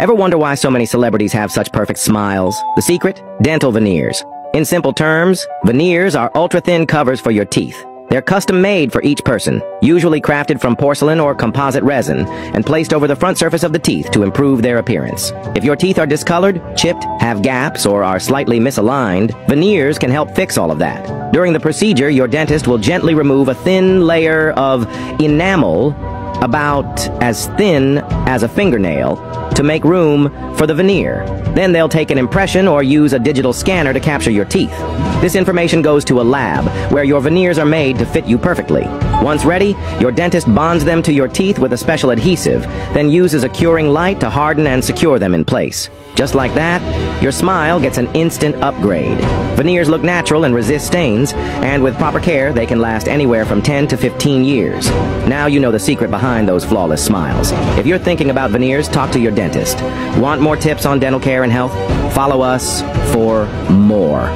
Ever wonder why so many celebrities have such perfect smiles? The secret? Dental veneers. In simple terms, veneers are ultra-thin covers for your teeth. They're custom-made for each person, usually crafted from porcelain or composite resin, and placed over the front surface of the teeth to improve their appearance. If your teeth are discolored, chipped, have gaps, or are slightly misaligned, veneers can help fix all of that. During the procedure, your dentist will gently remove a thin layer of enamel about as thin as a fingernail to make room for the veneer. Then they'll take an impression or use a digital scanner to capture your teeth. This information goes to a lab where your veneers are made to fit you perfectly. Once ready, your dentist bonds them to your teeth with a special adhesive, then uses a curing light to harden and secure them in place. Just like that, your smile gets an instant upgrade. Veneers look natural and resist stains, and with proper care, they can last anywhere from 10 to 15 years. Now you know the secret behind those flawless smiles. If you're thinking about veneers, talk to your dentist. Want more tips on dental care and health? Follow us for more.